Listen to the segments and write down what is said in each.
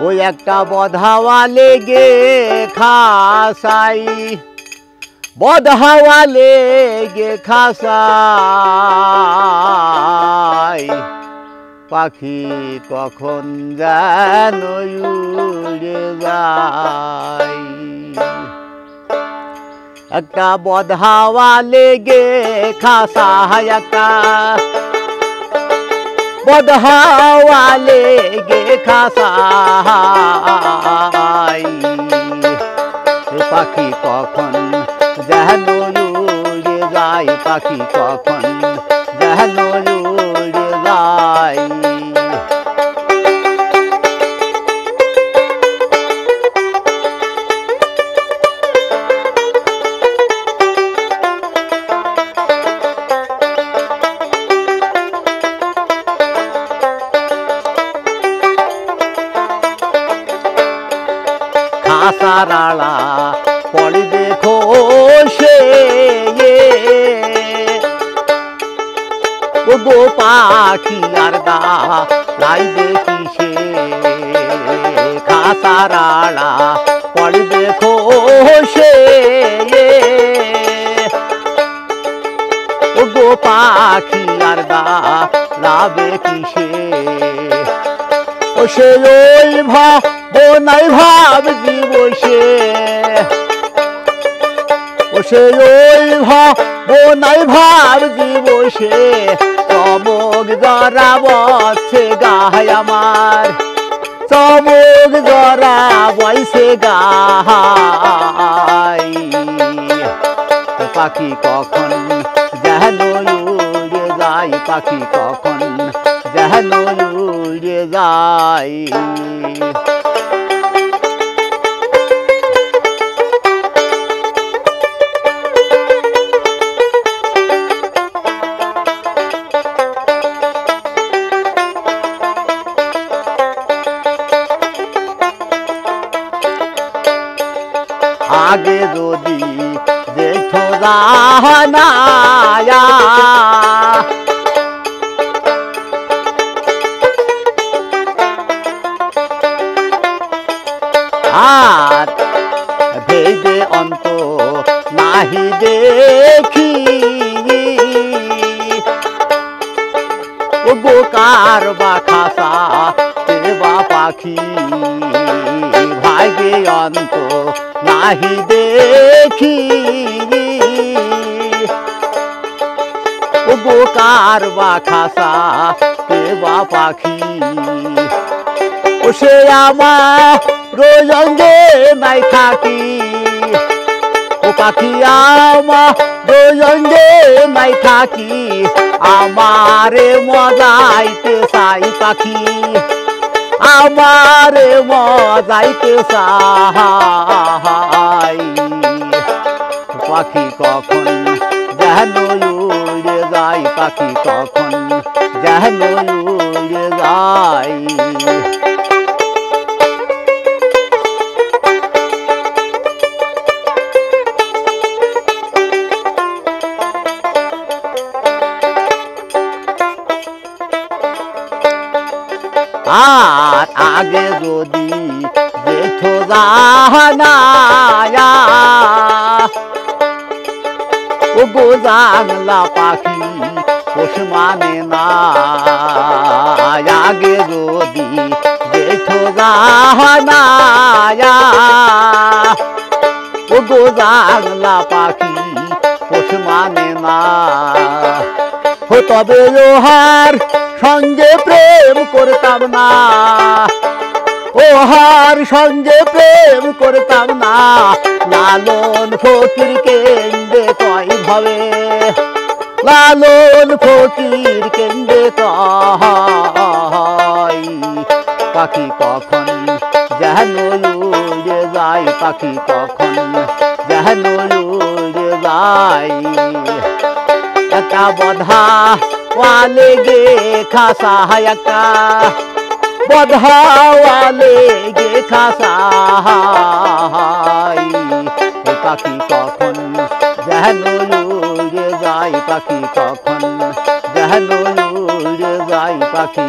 ওই একটা বধাওয়া লেগে খাসাই। বধাওয়া লেগে খাসাই। পাখি কখন যেন উড়ে যায়। একটা বধাওয়া লেগে খাসা একটা বধাওয়া লেগে খাসাই এ পাখি কখন যেন উড়ে যায় পাখি কখন খাসারালা পড়বে খোসে ও গো পাখি আর দা লাইবে কিসে? খাসারালা, পড়বে খোসে ও গো পাখি আর দা লাবে কিসে? ও সে ওই ভাব নাই ভাবছি বসে ও সে ওই ভাব নাই ভাবছি বসে চমক জরা বচ্ছে গায় আমার। চমক জরা বয়সে গাই পাখি কখন যেন উড়ে যায়, পাখি কখন যেন উড়ে যায়। আগে যদি দেখো রাহনায়া আর ভেদে অন্ত নাহি দেখি। গোকার বা খাসা বা পাখি। ভাগে অন্ত নাহি দেখি ও গোকার বা খাসা বা পাখি? ও সে আমার রোজঙ্গে নাই থাকি। ও পাখি আমার রোজঙ্গে নাই থাকি। আমারে মজাইতে চাই পাখি। আমারে মজাইতে চাই। পাখি কখন যেন উড়ে যায় পাখি কখন যেন উড়ে যায়। আর আগে যদি দেখো জাহানায়া। ও গো জানলা পাখি পোষ মানে না আগে যদি দেখো জাহানায়া। ও গো জানলা পাখি পোষ মানে না ও তবে লোহার সঙ্গে প্রেম করতাম না। ওহার সঙ্গে প্রেম করতাম না। লালন ফকির কেন্দ্রে কয় ভাবে। লালন ফকির কেন্দ্রে কয় পাখি কখন যেন উড়ে যায়, পাখি কখন যেন উড়ে যায়। একটা বধা খাসা একটা বধা ওয়ালে গে খাসা পাখি কখন যেন উড়ে যায় পাখি কখন যেন উড়ে যায় পাখি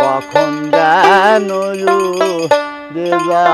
কখন যেন দেবা